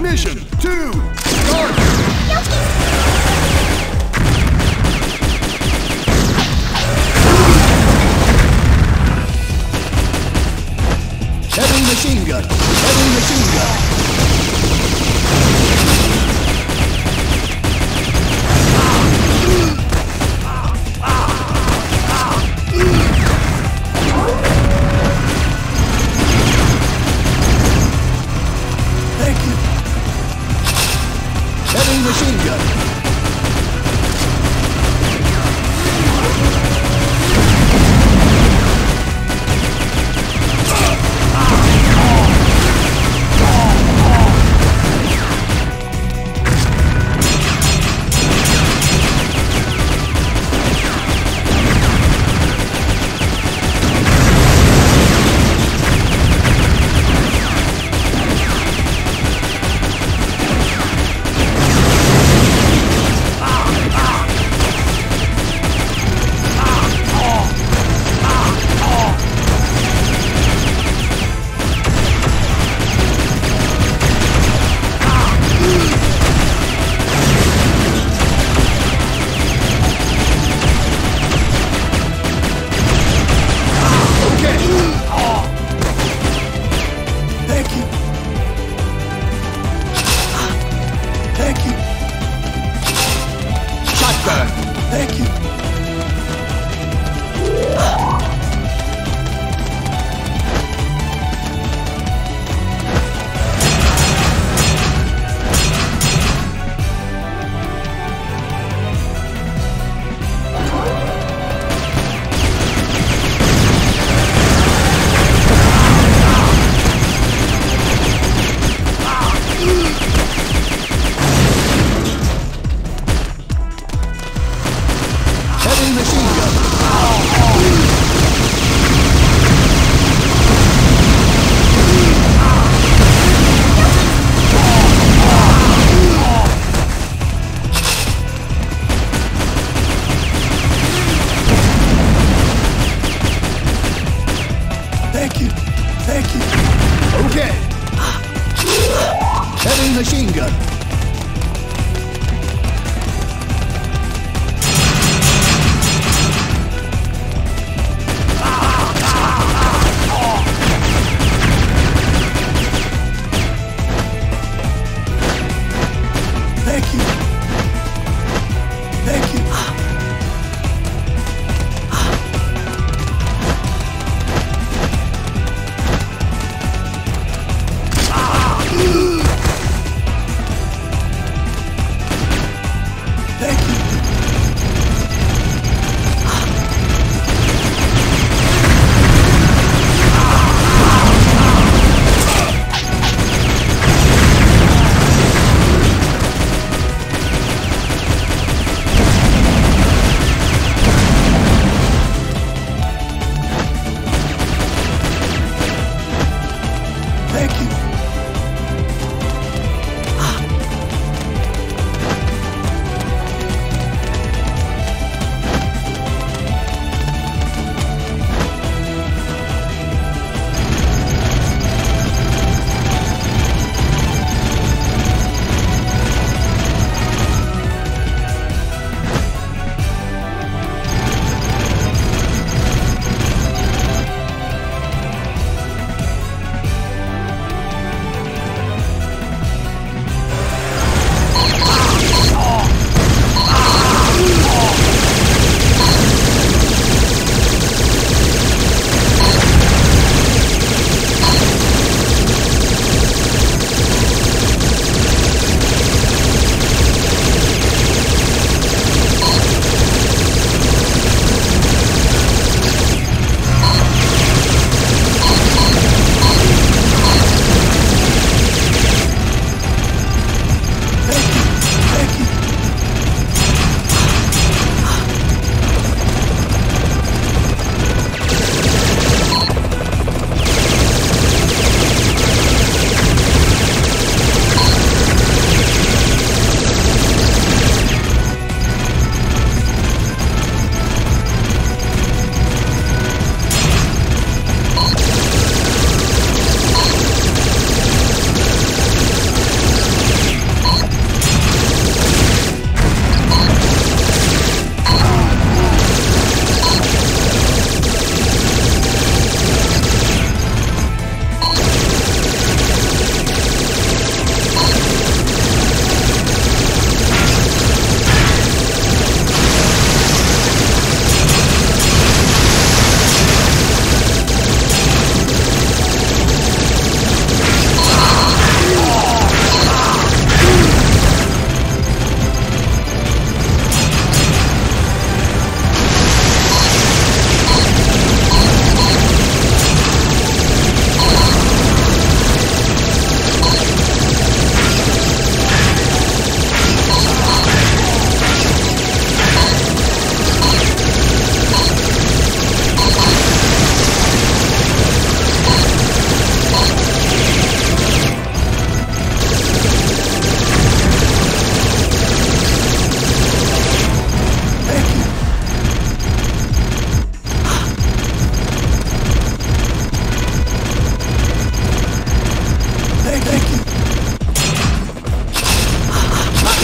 Mission two, start! Heavy machine gun! Heavy machine gun! Thank you. Shotgun. Thank you.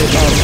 Oh,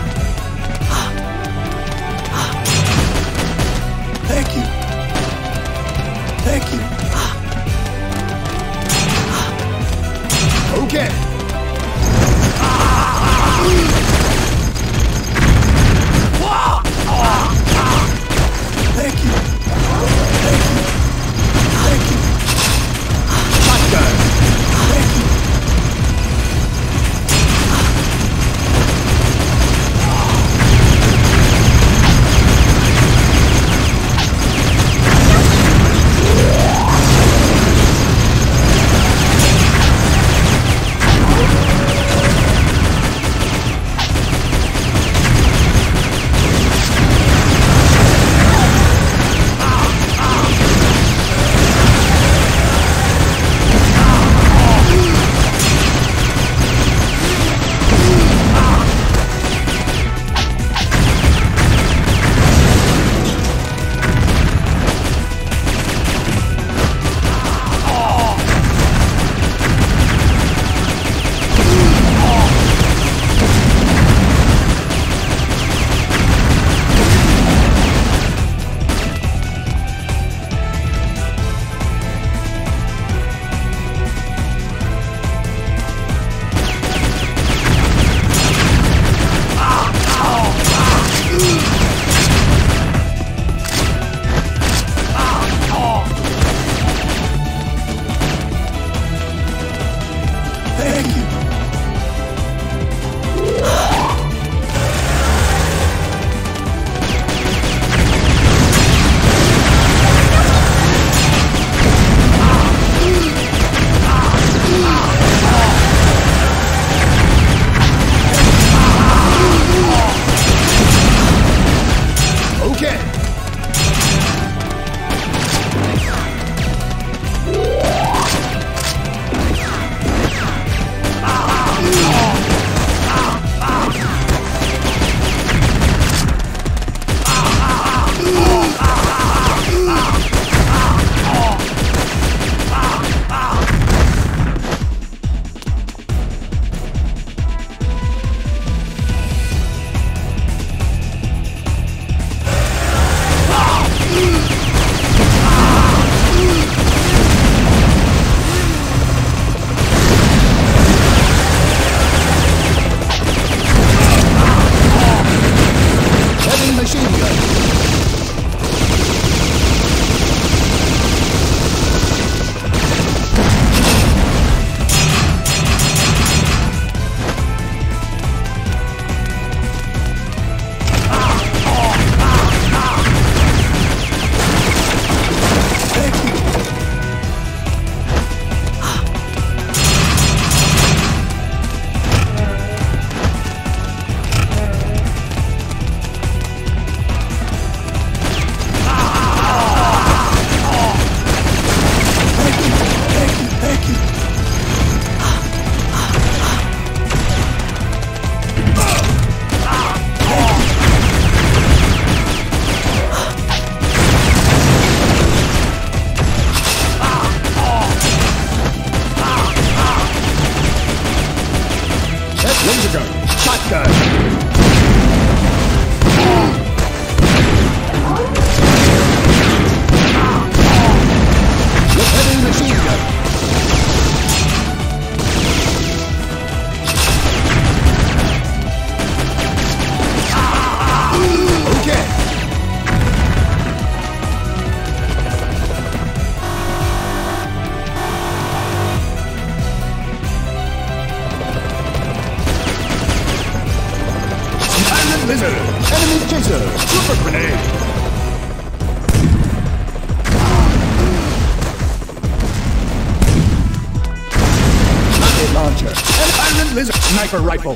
Sniper rifle.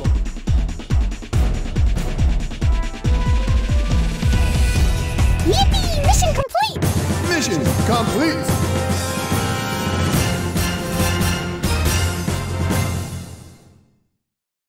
Yippee! Mission complete! Mission complete.